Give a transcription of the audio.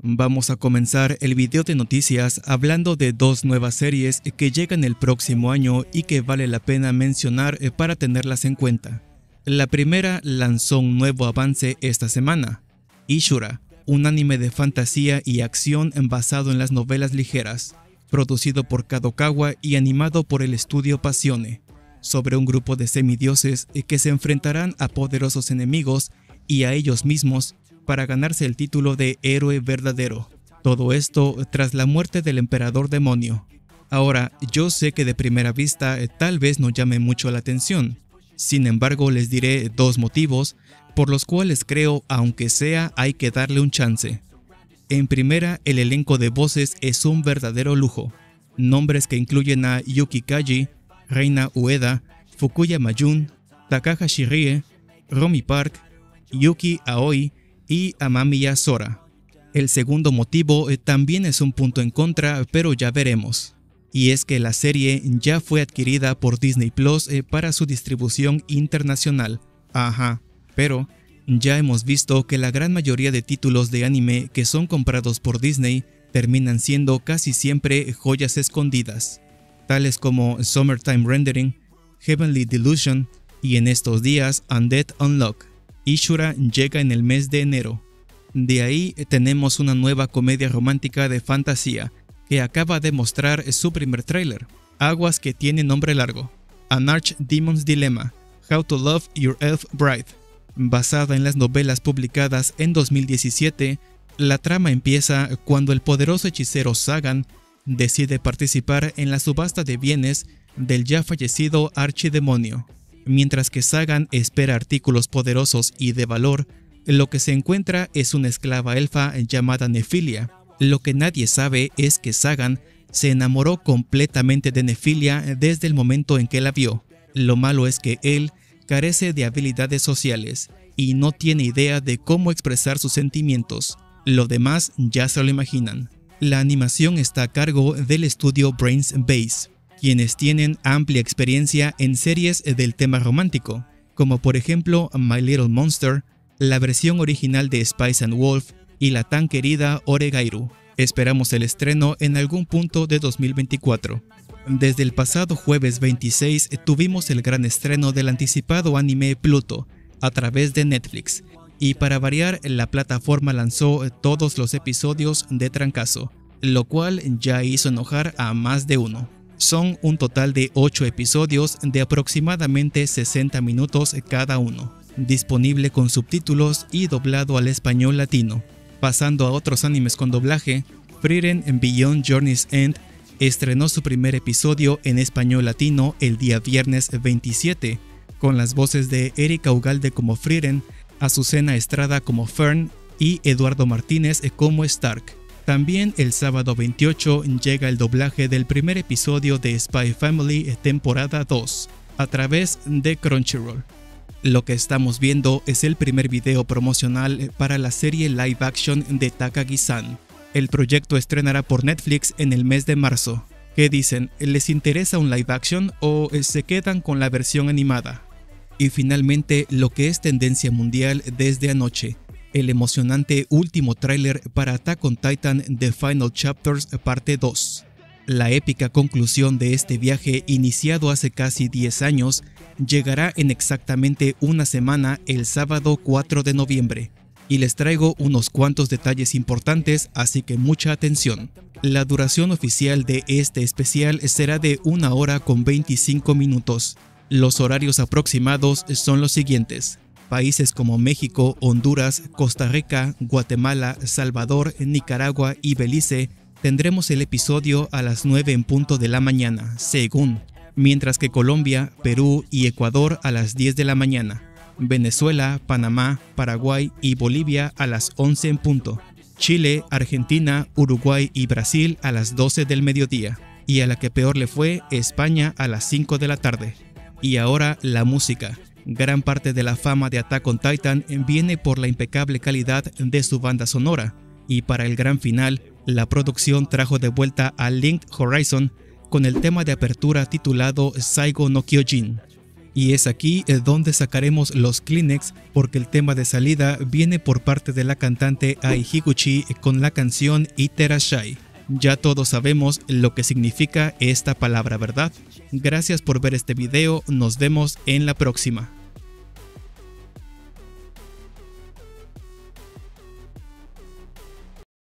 Vamos a comenzar el video de noticias hablando de dos nuevas series que llegan el próximo año y que vale la pena mencionar eh, para tenerlas en cuenta. La primera lanzó un nuevo avance esta semana, Ishura, un anime de fantasía y acción basado en las novelas ligeras, producido por Kadokawa y animado por el estudio Passione, sobre un grupo de semidioses que se enfrentarán a poderosos enemigos y a ellos mismos para ganarse el título de héroe verdadero. Todo esto tras la muerte del emperador demonio. Ahora, yo sé que de primera vista eh, tal vez no llame mucho la atención. Sin embargo, les diré dos motivos por los cuales creo, aunque sea, hay que darle un chance. En primera, el elenco de voces es un verdadero lujo. Nombres que incluyen a Yuki Kaji, Reina Ueda, Fukuya Mayun, Takahashi Rie, Romy Park, Yuki Aoi y Amamiya Sora. El segundo motivo eh, también es un punto en contra, pero ya veremos. Y es que la serie ya fue adquirida por Disney Plus eh, para su distribución internacional. Ajá, pero ya hemos visto que la gran mayoría de títulos de anime que son comprados por Disney terminan siendo casi siempre joyas escondidas, tales como Summertime Rendering, Heavenly Delusion y en estos días Undead Unlock. Ishura llega en el mes de enero. De ahí tenemos una nueva comedia romántica de fantasía que acaba de mostrar su primer tráiler, Aguas que tiene nombre largo, An Demon's Dilemma, How to Love Your Elf Bride. Basada en las novelas publicadas en 2017, la trama empieza cuando el poderoso hechicero Sagan decide participar en la subasta de bienes del ya fallecido archidemonio. Mientras que Sagan espera artículos poderosos y de valor, lo que se encuentra es una esclava elfa llamada Nefilia. Lo que nadie sabe es que Sagan se enamoró completamente de Nefilia desde el momento en que la vio. Lo malo es que él carece de habilidades sociales y no tiene idea de cómo expresar sus sentimientos. Lo demás ya se lo imaginan. La animación está a cargo del estudio Brains Base quienes tienen amplia experiencia en series del tema romántico, como por ejemplo My Little Monster, la versión original de Spice and Wolf y la tan querida Oregairu. Esperamos el estreno en algún punto de 2024. Desde el pasado jueves 26 tuvimos el gran estreno del anticipado anime Pluto a través de Netflix, y para variar la plataforma lanzó todos los episodios de Trancazo, lo cual ya hizo enojar a más de uno. Son un total de 8 episodios de aproximadamente 60 minutos cada uno, disponible con subtítulos y doblado al español latino. Pasando a otros animes con doblaje, Frieren Beyond Journey's End estrenó su primer episodio en español latino el día viernes 27, con las voces de Erika Ugalde como Frieren, Azucena Estrada como Fern y Eduardo Martínez como Stark. También el sábado 28 llega el doblaje del primer episodio de Spy Family temporada 2 a través de Crunchyroll. Lo que estamos viendo es el primer video promocional para la serie live action de Takagi-san. El proyecto estrenará por Netflix en el mes de marzo. ¿Qué dicen? ¿Les interesa un live action o se quedan con la versión animada? Y finalmente, lo que es tendencia mundial desde anoche, el emocionante último tráiler para Attack on Titan The Final Chapters parte 2. La épica conclusión de este viaje iniciado hace casi 10 años llegará en exactamente una semana el sábado 4 de noviembre. Y les traigo unos cuantos detalles importantes, así que mucha atención. La duración oficial de este especial será de 1 hora con 25 minutos. Los horarios aproximados son los siguientes. Países como México, Honduras, Costa Rica, Guatemala, Salvador, Nicaragua y Belice tendremos el episodio a las 9 en punto de la mañana, según, mientras que Colombia, Perú y Ecuador a las 10 de la mañana, Venezuela, Panamá, Paraguay y Bolivia a las 11 en punto, Chile, Argentina, Uruguay y Brasil a las 12 del mediodía, y a la que peor le fue, España a las 5 de la tarde. Y ahora la música. Gran parte de la fama de Attack on Titan viene por la impecable calidad de su banda sonora, y para el gran final, la producción trajo de vuelta a Linked Horizon con el tema de apertura titulado Saigo no Kyojin. Y es aquí eh, donde sacaremos los Kleenex porque el tema de salida viene por parte de la cantante Ai Higuchi con la canción Iterashai. Ya todos sabemos lo que significa esta palabra, ¿verdad? Gracias por ver este video, nos vemos en la próxima.